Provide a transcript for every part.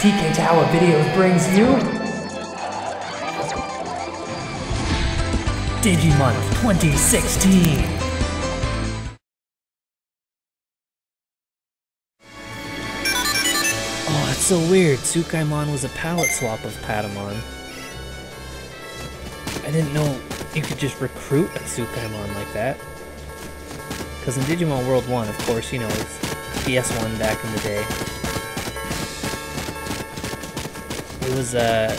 TK Towa Videos brings you Digimon 2016. Oh, it's so weird. Tsukaimon was a palette swap of Patamon. I didn't know you could just recruit a Tsukaimon like that. Because in Digimon World 1, of course, you know, it's PS1 back in the day. It was, uh...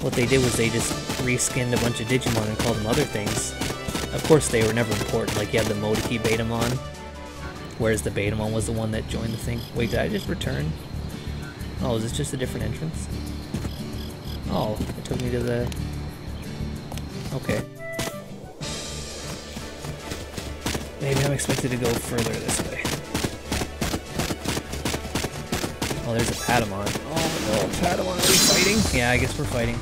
What they did was they just reskinned a bunch of Digimon and called them other things. Of course, they were never important. Like, you had the Modoki Betamon, whereas the Betamon was the one that joined the thing. Wait, did I just return? Oh, is this just a different entrance? Oh, it took me to the... Okay. Maybe I'm expected to go further this way. Oh, there's a Patamon. Oh no, Patamon, are we fighting? Yeah, I guess we're fighting.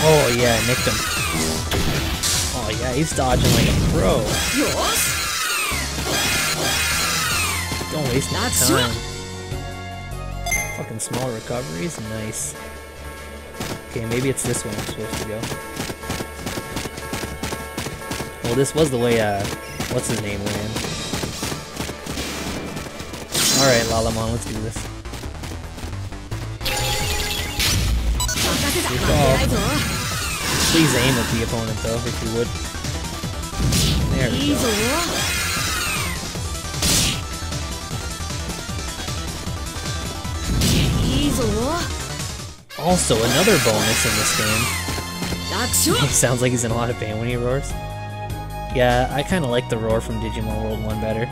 Oh yeah, I nicked him. Oh yeah, he's dodging like a pro. Don't waste no time and small recoveries? Nice. Okay, maybe it's this one I'm supposed to go. Well, this was the way, uh, what's his name man? Alright, Lalamon, let's do this. Please aim at the opponent, though, if you would. There we go. Also, another bonus in this game He sounds like he's in a lot of pain when he roars. Yeah, I kind of like the roar from Digimon World 1 better.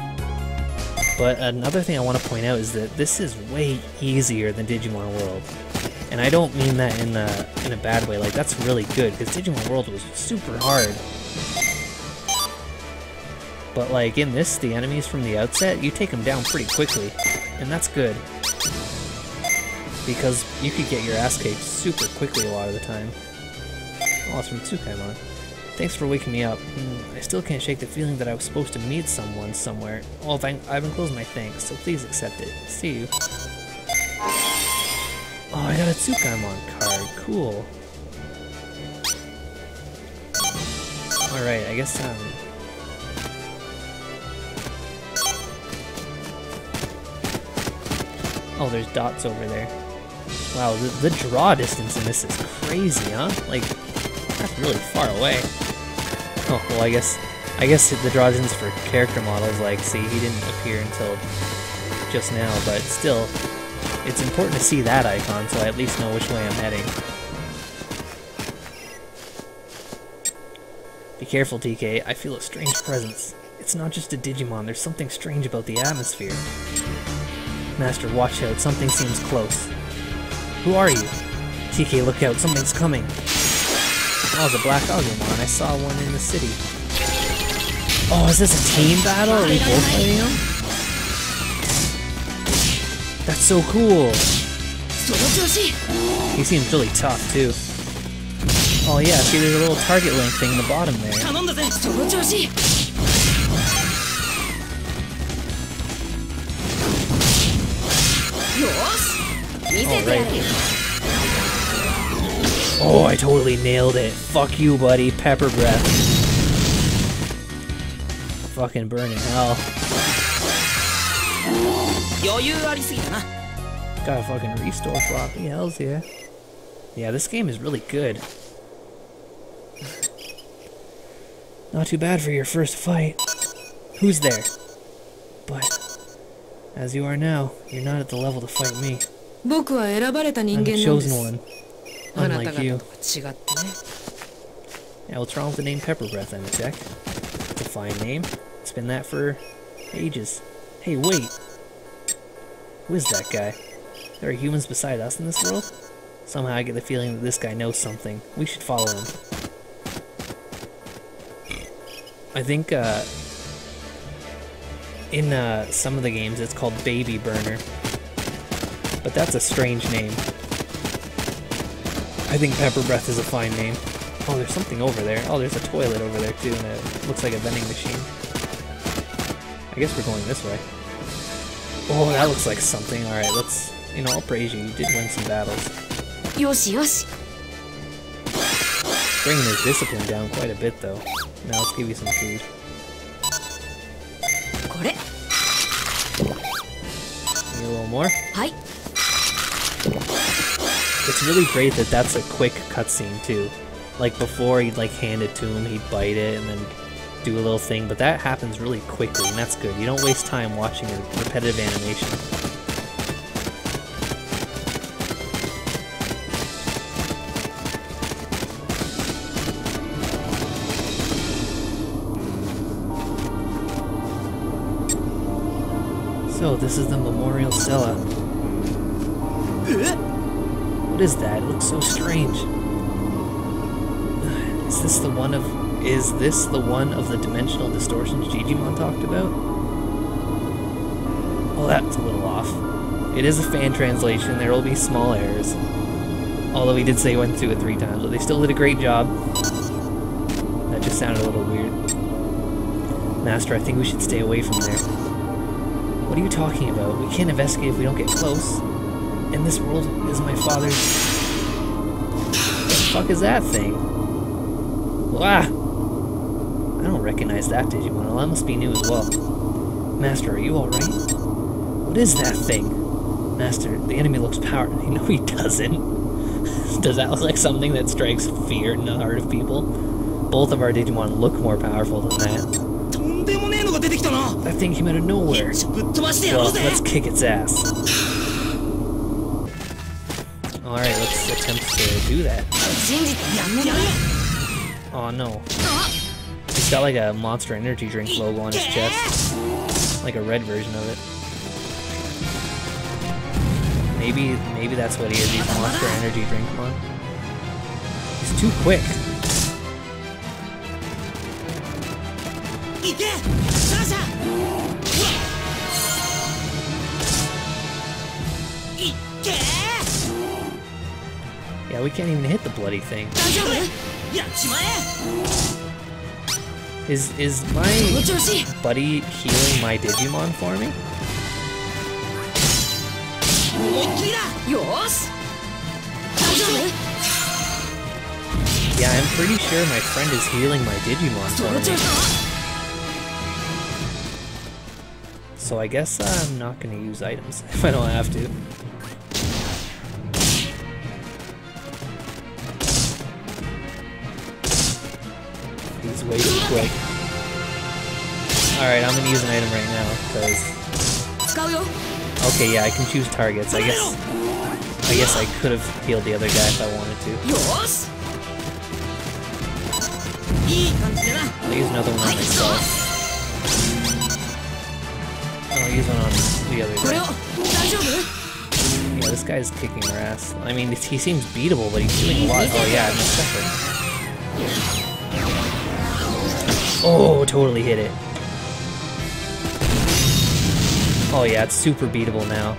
But another thing I want to point out is that this is way easier than Digimon World. And I don't mean that in a, in a bad way, like that's really good, because Digimon World was super hard. But like in this, the enemies from the outset, you take them down pretty quickly, and that's good. Because you could get your ass kicked super quickly a lot of the time. Oh, it's from Tsukaimon. Thanks for waking me up. Hmm, I still can't shake the feeling that I was supposed to meet someone somewhere. Oh, I, I've enclosed my thanks, so please accept it. See you. Oh, I got a Tsukaimon card. Cool. Alright, I guess, um... Oh, there's dots over there. Wow, the, the draw distance in this is crazy, huh? Like, that's really far away. Oh, well, I guess, I guess the draw distance for character models, like, see, he didn't appear until just now, but still, it's important to see that icon so I at least know which way I'm heading. Be careful, TK. I feel a strange presence. It's not just a Digimon, there's something strange about the atmosphere. Master, watch out. Something seems close. Who are you? TK, look out, something's coming. That was a Black Agumon. I saw one in the city. Oh, is this a team battle? Are we both playing them? That's so cool! He seems really tough, too. Oh yeah, see there's a little target link thing in the bottom there. Yours? Oh, I totally nailed it. Fuck you, buddy. Pepper breath. Fucking burning hell. Got a fucking restore floppy hells here. Yeah, this game is really good. Not too bad for your first fight. Who's there? But, as you are now, you're not at the level to fight me. 僕は選ばれた人 I'm 間 the なんで chosen す one. あなた Unlike you. 方とは違ってね Yeah, what's wrong with the name Pepper Breath, Emitech? It's a fine name. It's been that for ages. Hey, wait! Who is that guy? There are humans beside us in this world? Somehow I get the feeling that this guy knows something. We should follow him. I think, uh... In, uh, some of the games it's called Baby Burner. but that's a strange name. I think Pepper Breath is a fine name. Oh, there's something over there. Oh, there's a toilet over there too, and it looks like a vending machine. I guess we're going this way. Oh, that looks like something. Alright, let's... You know, I'll praise you. You did win some battles. Yoshi, yoshi. Bringing his discipline down quite a bit, though. Now let's give you some food. Need a little more? Hi really great that that's a quick cutscene, too. Like, before, he'd, like, hand it to him, he'd bite it, and then do a little thing, but that happens really quickly, and that's good. You don't waste time watching a repetitive animation. So, this is the Memorial Stella. What is that? It looks so strange. Is this the one of is this the one of the dimensional distortions Jijimon talked about? Well, that's a little off. It is a fan translation, there will be small errors. Although he did say he went through it three times, but they still did a great job. That just sounded a little weird. Master, I think we should stay away from there. What are you talking about? We can't investigate if we don't get close in this world is my father's. What the fuck is that thing? Wah! I don't recognize that Digimon. Well, that must be new as well. Master, are you alright? What is that thing? Master, the enemy looks powerful. You know he doesn't. Does that look like something that strikes fear in the heart of people? Both of our Digimon look more powerful than that. That thing came out of nowhere. Well, let's kick its ass. Alright, let's attempt to do that. Oh no. He's got like a monster energy drink logo on his chest. Like a red version of it. Maybe maybe that's what he is, he's monster energy drink on. He's too quick. Yeah, we can't even hit the bloody thing. Is is my buddy healing my Digimon for me? Yeah, I'm pretty sure my friend is healing my Digimon for me. So I guess I'm not gonna use items if I don't have to. way too quick. Alright, I'm gonna use an item right now, because... Okay, yeah, I can choose targets, I guess... I guess I could've healed the other guy if I wanted to. I'll use another one on myself. I'll use one on the other guy. Yeah, this guy's kicking our ass. I mean, he seems beatable, but he's doing a lot. Oh yeah, I'm suffering. Oh, totally hit it. Oh yeah, it's super beatable now.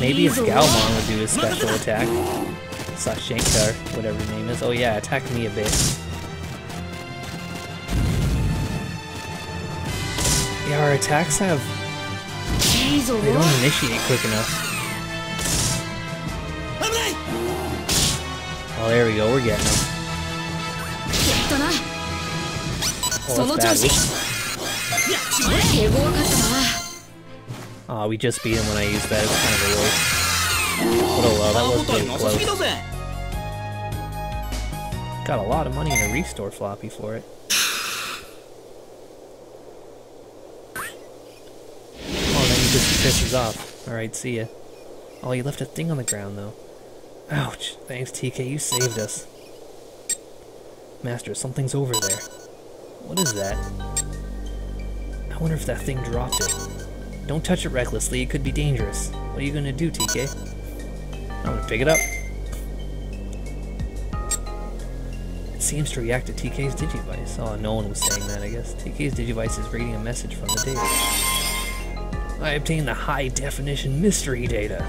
Maybe a Galmon would do his special attack. Slash whatever his name is. Oh yeah, attack me a bit. Yeah, our attacks have... They don't initiate quick enough. Oh, there we go. We're getting them. Oh, that's bad. Aw, oh, we just beat him when I used that. It was kind of a waste. What a low. That was pretty close. Got a lot of money in a restore floppy for it. Oh, then he just pisses off. Alright, see ya. Oh, he left a thing on the ground, though. Ouch. Thanks, TK. You saved us. Master, something's over there. What is that? I wonder if that thing dropped it. Don't touch it recklessly. It could be dangerous. What are you gonna do, TK? I'm gonna pick it up. It seems to react to TK's Digivice. Oh, no one was saying that, I guess. TK's Digivice is reading a message from the data. I obtained the high definition mystery data.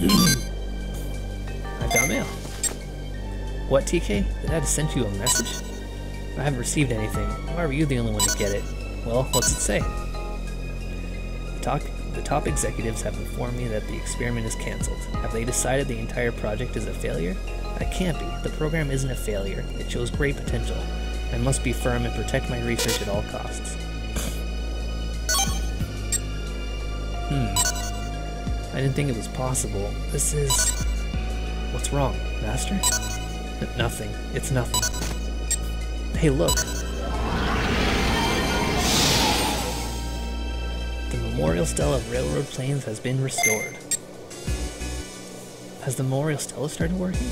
Mail. What, TK? Did I send you a message? I haven't received anything. Why were you the only one to get it? Well, what's it say? The top, the top executives have informed me that the experiment is cancelled. Have they decided the entire project is a failure? That can't be. The program isn't a failure. It shows great potential. I must be firm and protect my research at all costs. Hmm. I didn't think it was possible. This is... What's wrong, Master? N- nothing. It's nothing. Hey, look. The Memorial Stele of Railroad Plains has been restored. Has the Memorial Stele started working?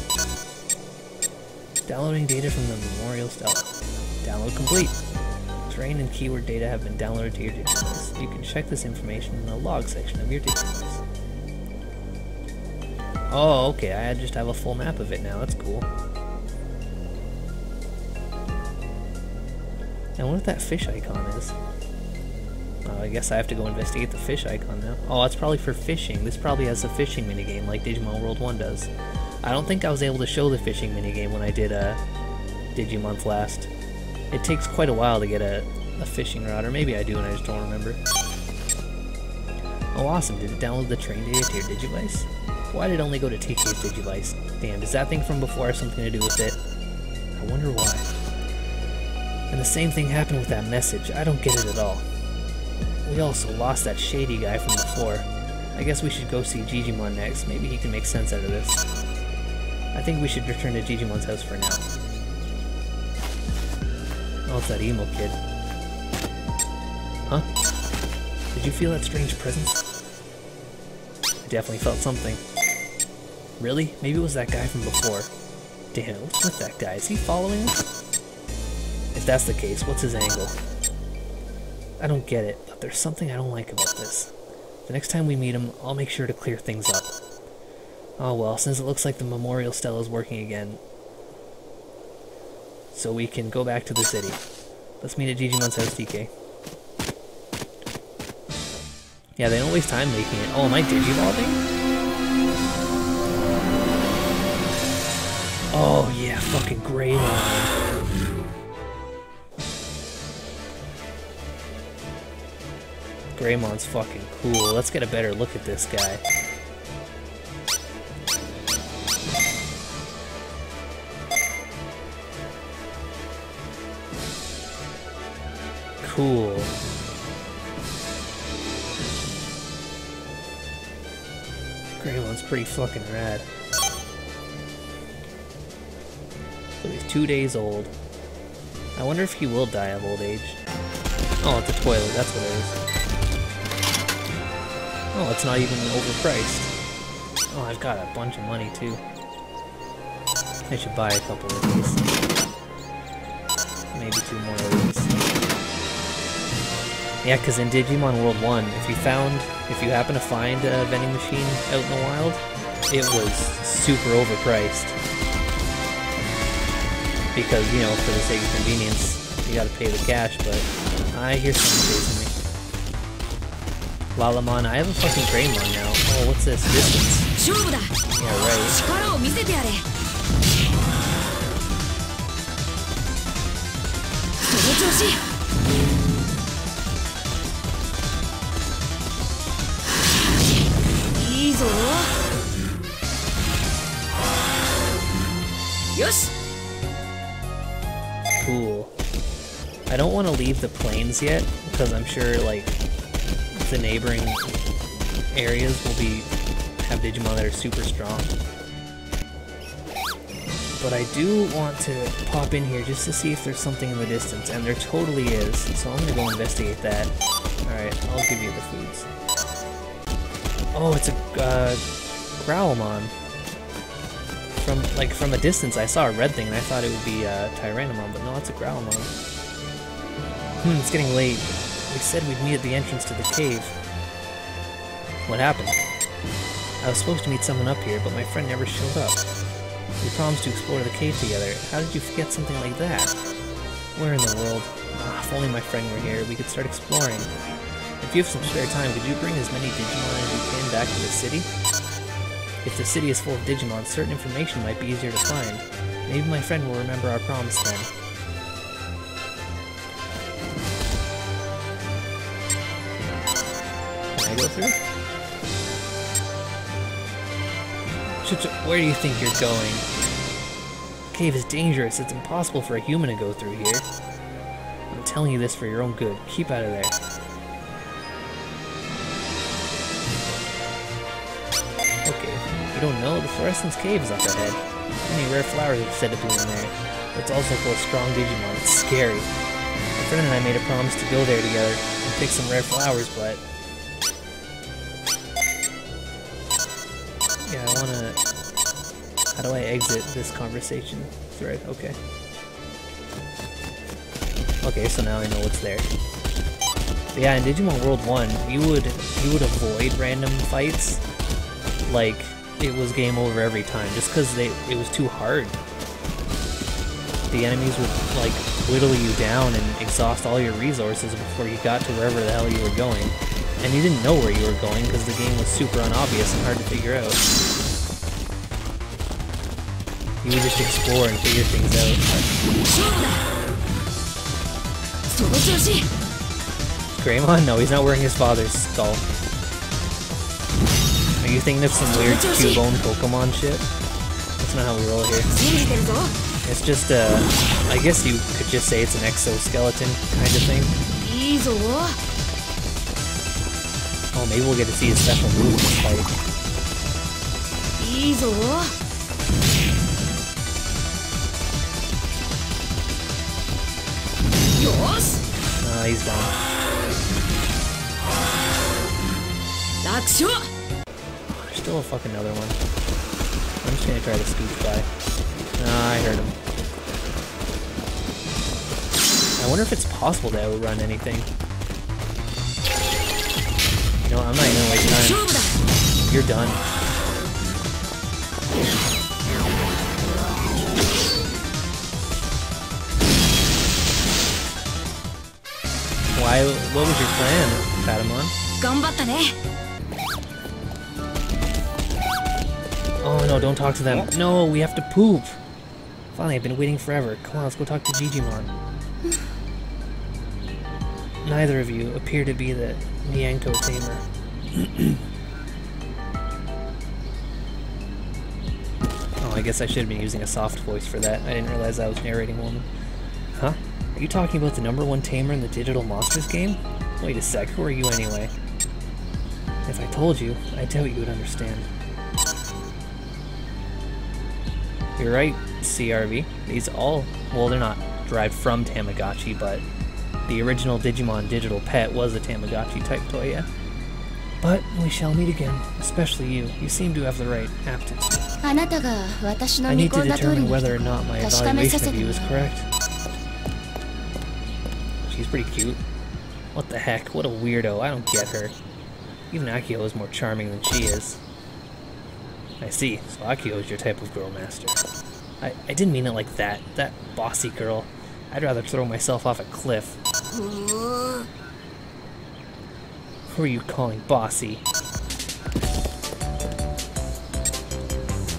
Downloading data from the Memorial Stele. Download complete. Terrain and keyword data have been downloaded to your Digivice. You can check this information in the log section of your Digivice. Oh, okay, I just have a full map of it now, that's cool. I wonder what that fish icon is. Oh, I guess I have to go investigate the fish icon now. Oh, that's probably for fishing. This probably has a fishing minigame like Digimon World 1 does. I don't think I was able to show the fishing minigame when I did uh, Digimonth last. It takes quite a while to get a, a fishing rod, or maybe I do and I just don't remember. Oh, awesome. Did it download the train data to your Digivice? Why did it only go to TK's Digivice? Damn, does that thing from before have something to do with it? I wonder why. And the same thing happened with that message. I don't get it at all. We also lost that shady guy from before. I guess we should go see Jijimon next. Maybe he can make sense out of this. I think we should return to Jijimon's house for now. Oh, it's that emo kid. Huh? Did you feel that strange presence? I definitely felt something. Really? Maybe it was that guy from before. Damn, what's with that guy? Is he following us? If that's the case, what's his angle? I don't get it, but there's something I don't like about this. The next time we meet him, I'll make sure to clear things up. Oh well, since it looks like the Memorial Stele is working again, so we can go back to the city. Let's meet at Jijimon's house, TK. Yeah, they don't waste time making it. Oh, am I digivolving? Oh yeah, fucking Greymon. Greymon's fucking cool. Let's get a better look at this guy. Cool. Greymon's pretty fucking rad. So he's two days old. I wonder if he will die of old age. Oh, it's a toilet, that's what it is. Oh, it's not even overpriced. Oh, I've got a bunch of money too. I should buy a couple of these. Maybe two more of these. Yeah, because in Digimon World 1, if you found, if you happen to find a vending machine out in the wild, it was super overpriced Because, you know, for the sake of convenience, you gotta pay the cash, but I hear someone chasing me. Lalamon, I have a fucking Greymon now. Oh, what's this? Distance. 勝負だ Yeah, right. 力を見せてやれその調子いいぞよし Cool. I don't want to leave the plains yet, because I'm sure, like, the neighboring areas will be have Digimon that are super strong. But I do want to pop in here just to see if there's something in the distance, and there totally is, so I'm gonna go investigate that. Alright, I'll give you the foods. Oh, it's a, uh, Growlmon. From, like, from a distance, I saw a red thing, and I thought it would be, uh, Tyrannomon, but no, it's a Growlmon. Hmm, it's getting late. We said we'd meet at the entrance to the cave. What happened? I was supposed to meet someone up here, but my friend never showed up. We promised to explore the cave together. How did you forget something like that? Where in the world? Ah, if only my friend were here, we could start exploring. If you have some spare time, could you bring as many Digimon as you can back to the city? If the city is full of Digimon, certain information might be easier to find. Maybe my friend will remember our promise then. Can I go through? Where do you think you're going? The cave is dangerous. It's impossible for a human to go through here. I'm telling you this for your own good. Keep out of there. You don't know? The Fluorescence Cave is up ahead. Many rare flowers are said to bloom there. It's also full of strong Digimon. It's scary. My friend and I made a promise to go there together and pick some rare flowers, but... Yeah, I wanna... How do I exit this conversation thread? Okay. Okay, so now I know what's there. But yeah, in Digimon World 1, you would you would avoid random fights like it was game over every time, just because they it was too hard. The enemies would like whittle you down and exhaust all your resources before you got to wherever the hell you were going, and you didn't know where you were going because the game was super unobvious and hard to figure out. You would just explore and figure things out. Greymon? No, he's not wearing his father's skull. Are you thinking of some weird Cubone Pokemon shit? That's not how we roll here. It's just, uh, I guess you could just say it's an exoskeleton kind of thing. Oh, maybe we'll get to see a special move in this fight. Ah, he's down still a fucking another one. I'm just gonna try to scooch by. Ah, I heard him. I wonder if it's possible to outrun anything. You know what, I'm not even gonna waste time. You're done. Why, what was your plan, Fatimon? Oh no, don't talk to them. No, we have to poop. Finally, I've been waiting forever. Come on, let's go talk to Jijimon. Neither of you appear to be the Nyanko tamer. oh, I guess I should have been using a soft voice for that. I didn't realize I was narrating one. Huh? Are you talking about the number one tamer in the Digital Monsters game? Wait a sec, who are you anyway? If I told you, I doubt you would understand. You're right, CRV. These all, well, they're not derived from Tamagotchi, but the original Digimon digital pet was a Tamagotchi type toy, yeah. But we shall meet again, especially you. You seem to have the right aptitude. I need to determine whether or not my evaluation of you is correct. She's pretty cute. What the heck? What a weirdo. I don't get her. Even Akio is more charming than she is. I see. So Akio is your type of girl master. I, I didn't mean it like that. That bossy girl. I'd rather throw myself off a cliff. Who are you calling bossy?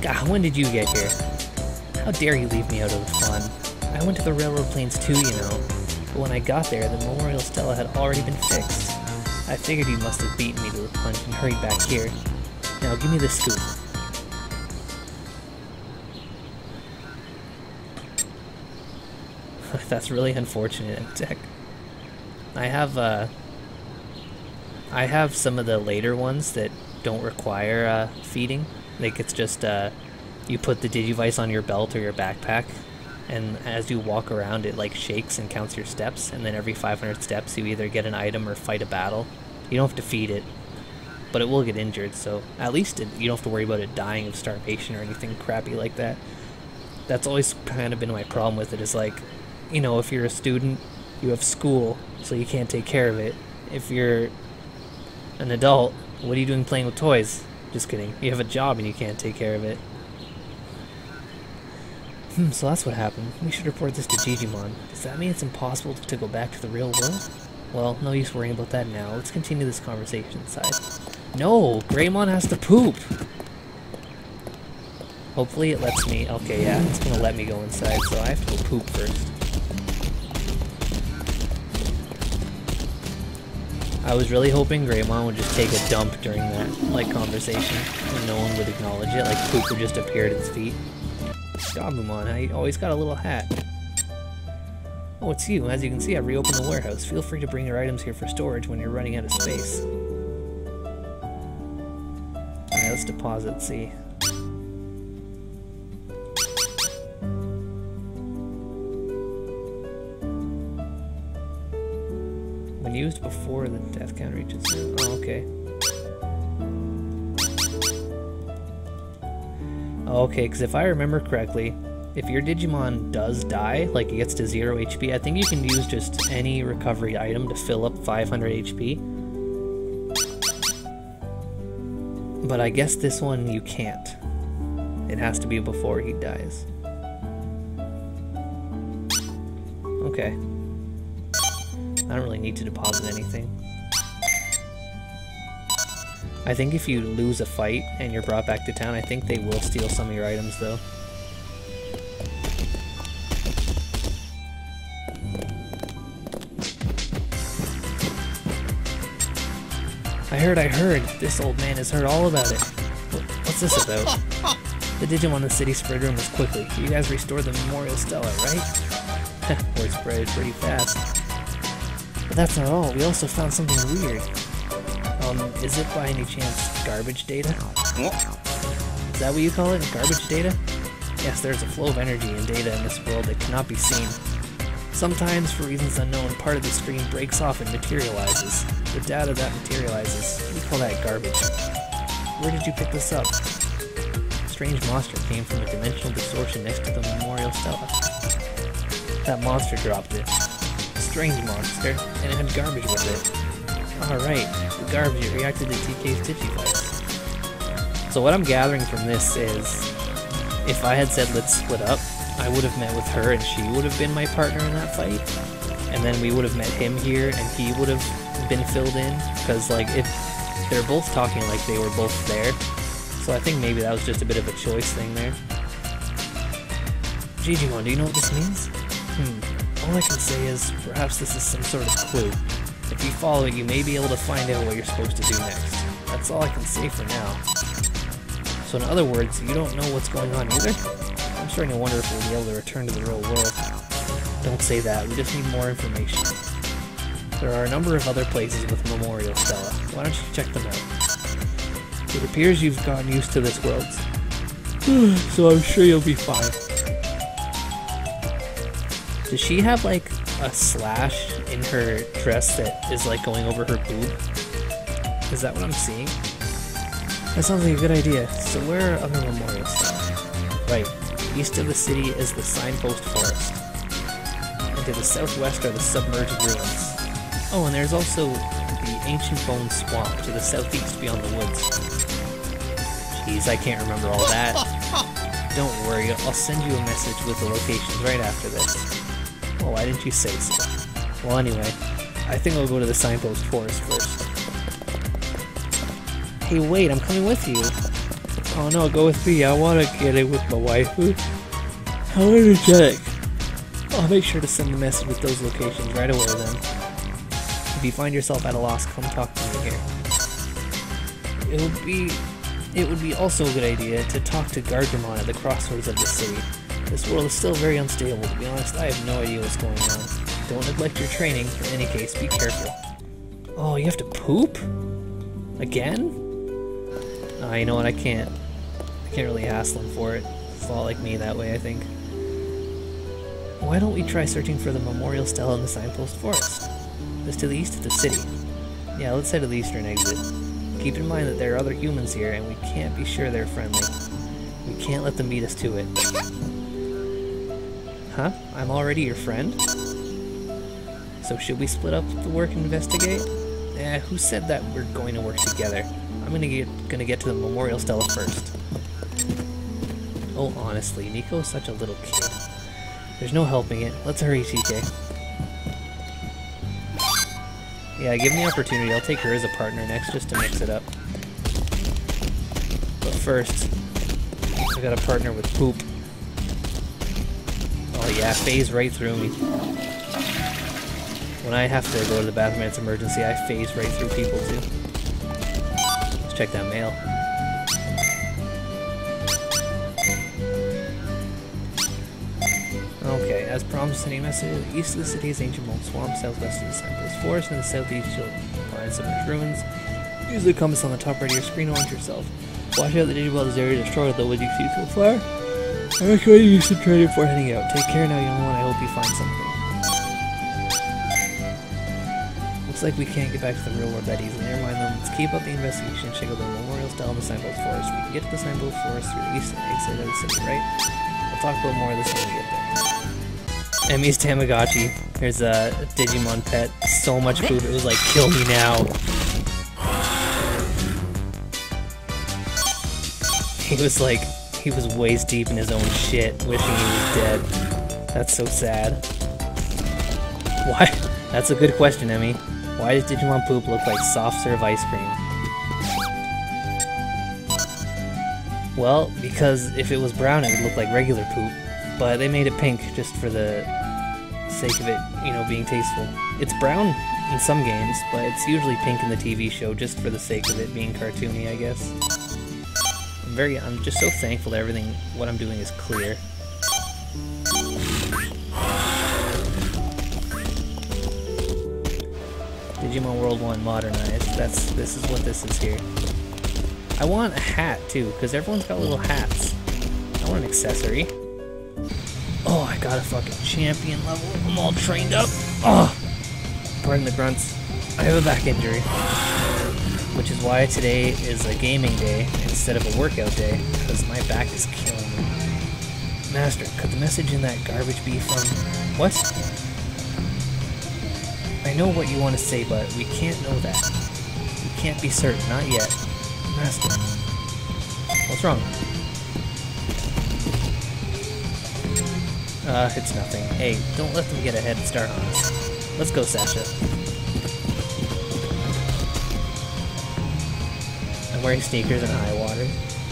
God, when did you get here? How dare you leave me out of the fun? I went to the railroad plains too, you know. But when I got there, the memorial stela had already been fixed. I figured you must have beaten me to the punch and hurried back here. Now give me the scoop. That's really unfortunate, Tech. I have uh I have some of the later ones that don't require uh, feeding. Like it's just uh, you put the Digivice on your belt or your backpack, and as you walk around, it like shakes and counts your steps. And then every 500 steps, you either get an item or fight a battle. You don't have to feed it, but it will get injured. So at least it, you don't have to worry about it dying of starvation or anything crappy like that. That's always kind of been my problem with it. Is like, you know, if you're a student, you have school, so you can't take care of it. If you're an adult, what are you doing playing with toys? Just kidding. You have a job and you can't take care of it. Hmm, so that's what happened. We should report this to Jijimon. Does that mean it's impossible to go back to the real world? Well, no use worrying about that now. Let's continue this conversation inside. No! Greymon has to poop! Hopefully it lets me. Okay, yeah, it's gonna let me go inside, so I have to go poop first. I was really hoping Greymon would just take a dump during that, like, conversation, and no one would acknowledge it, like poop would just appear at its feet. Gabumon, I always got a little hat. Oh, it's you. As you can see, I've reopened the warehouse. Feel free to bring your items here for storage when you're running out of space. Alright, let's deposit, see. When used before the count reaches zero. Oh, okay. Oh, okay, because if I remember correctly, if your Digimon does die, like it gets to 0 HP, I think you can use just any recovery item to fill up 500 HP. But I guess this one you can't. It has to be before he dies. Okay. I don't really need to deposit anything. I think if you lose a fight and you're brought back to town, I think they will steal some of your items though. I heard, I heard. This old man has heard all about it. What's this about? The Digimon in the city spread rumors quickly. You guys restored the Memorial Stella, right? Word spread pretty fast. But that's not all. We also found something weird. Um, is it by any chance garbage data? Is that what you call it? Garbage data? Yes, there's a flow of energy and data in this world that cannot be seen. Sometimes, for reasons unknown, part of the screen breaks off and materializes. The data that materializes, we call that garbage. Where did you pick this up? A Strange monster came from a dimensional distortion next to the Memorial Stella. That monster dropped it. Strange monster, and it had garbage with it. Alright, the garbage reacted to TK's Digivice. So what I'm gathering from this is, if I had said let's split up, I would have met with her and she would have been my partner in that fight. And then we would have met him here and he would have been filled in. Because, like, if they're both talking like they were both there. So I think maybe that was just a bit of a choice thing there. Jijimon, do you know what this means? Hmm. All I can say is, perhaps this is some sort of clue. If you follow it, you may be able to find out what you're supposed to do next. That's all I can say for now. So in other words, you don't know what's going on either? I'm starting to wonder if we'll be able to return to the real world. Don't say that, we just need more information. There are a number of other places with Memorial Stella. Why don't you check them out? It appears you've gotten used to this world, so I'm sure you'll be fine. Does she have like a slash in her dress that is like going over her boob? Is that what I'm seeing? That sounds like a good idea. So where are other memorials? Right. East of the city is the signpost forest. And to the southwest are the submerged ruins. Oh, and there's also the ancient bone swamp to the southeast beyond the woods. Jeez, I can't remember all that. Don't worry, I'll send you a message with the locations right after this. Well, why didn't you say so? Well, anyway, I think I'll go to the signpost forest first. Hey, wait, I'm coming with you. Oh no, go with me. I want to get it with my waifu. How energetic. I'll make sure to send the message with those locations right away then. If you find yourself at a loss, come talk to me here. It would be it would be also a good idea to talk to Guardromon at the crossroads of the city. This world is still very unstable, to be honest, I have no idea what's going on. Don't neglect your training, in any case, be careful. Oh, you have to poop? Again? Ah, you know what, I can't. I can't really hassle him for it. It's a lot like me that way, I think. Why don't we try searching for the Memorial Stella in the Signpost Forest? It's to the east of the city. Yeah, let's head to the eastern exit. Keep in mind that there are other humans here, and we can't be sure they're friendly. We can't let them beat us to it. Huh? I'm already your friend? So should we split up the work and investigate? Eh, who said that we're going to work together? I'm gonna get gonna get to the Memorial Stella first. Oh, honestly, Nico is such a little kid. There's no helping it. Let's hurry, TK. Yeah, give me opportunity. I'll take her as a partner next just to mix it up. But first, I gotta partner with Poop. Oh yeah, phase right through me. When I have to go to the bathroom and it's emergency, I phase right through people too. Let's check that mail. Okay, as promised in a message, east of the city is Ancient Mold Swamp, southwest of the Cypress Forest, and the southeast you'll find some ruins. Use the compass on the top right of your screen orient yourself. Watch out the Digibel's area destroyed though what you see so far. I'm recommend you use some training before heading out. Take care now, young one. I hope you find something. Looks like we can't get back to the real world that easily. Never mind though. Let's keep up the investigation. Check out the memorials down the Signboard Forest. We can get to the Signboard Forest through the east exit of the city, right? We'll talk about more of this when we get there. Emmy's Tamagotchi. Here's a Digimon pet. So much poop. It was like, kill me now. He was like, he was waist deep in his own shit, wishing he was dead. That's so sad. Why? That's a good question, Emmy. Why does Digimon poop look like soft serve ice cream? Well, because if it was brown, it would look like regular poop. But they made it pink just for the sake of it, you know, being tasteful. It's brown in some games, but it's usually pink in the TV show just for the sake of it being cartoony, I guess. I'm very, I'm just so thankful that everything, what I'm doing is clear. Digimon World 1 modernized. That's, this is what this is here. I want a hat too, because everyone's got little hats. I want an accessory. Oh, I got a fucking champion level. I'm all trained up. Oh, pardon the grunts. I have a back injury, which is why today is a gaming day instead of a workout day, because my back is killing me. Master, could the message in that garbage be from... What? Know what you want to say, but we can't know that. We can't be certain, not yet. Master. What's wrong? Uh, it's nothing. Hey, don't let them get a head start on us. Let's go, Sasha. I'm wearing sneakers and high water.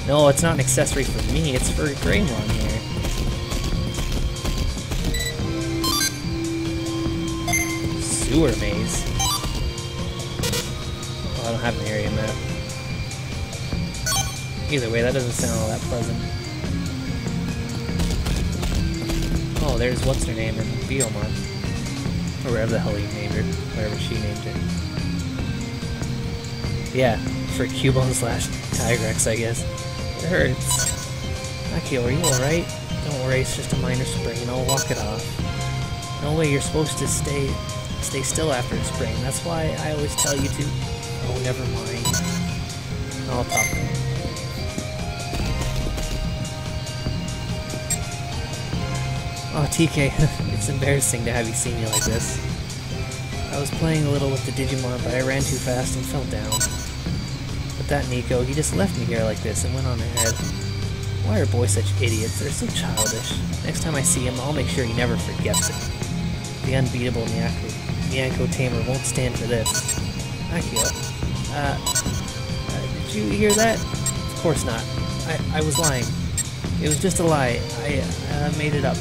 No, it's not an accessory for me, it's for Greymon here. Sewer maze. Oh, I don't have an area map. Either way, that doesn't sound all that pleasant. Oh, there's what's her name in Biyomon. Or wherever the hell he named her. Wherever she named it. Yeah, for Cubone slash Tigrex, I guess. It hurts. Akio, are you alright? Don't worry, it's just a minor sprain. I'll walk it off. No way, you're supposed to stay stay still after a sprain. That's why I always tell you to... Oh, never mind. I'll talk to. Oh, TK, it's embarrassing to have you see me like this. I was playing a little with the Digimon, but I ran too fast and fell down. But that Nico, he just left me here like this and went on ahead. Why are boys such idiots? They're so childish. Next time I see him, I'll make sure he never forgets it. The unbeatable Nyako, Nyanko Tamer won't stand for this. Akio, uh, uh, did you hear that? Of course not. I, I was lying. It was just a lie. I uh, made it up.